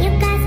You got